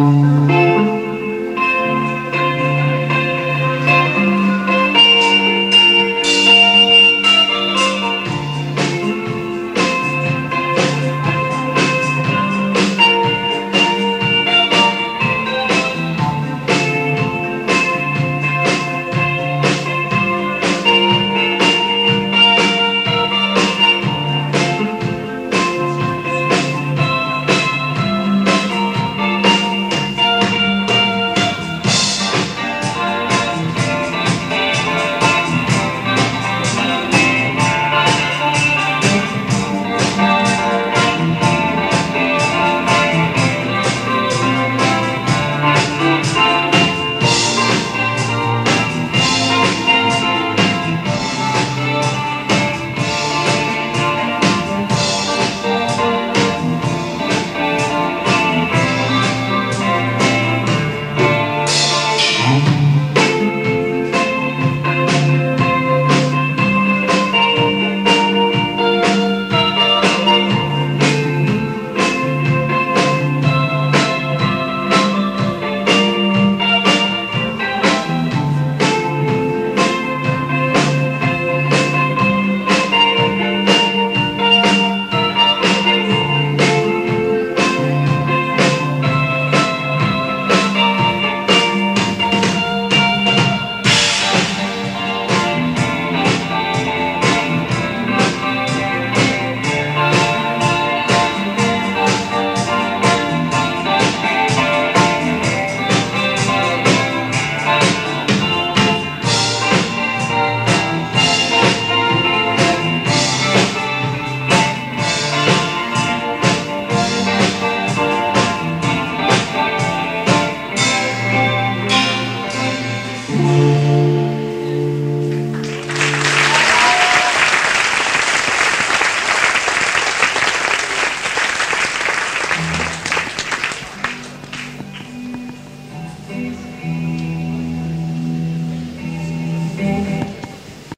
Mm-hmm.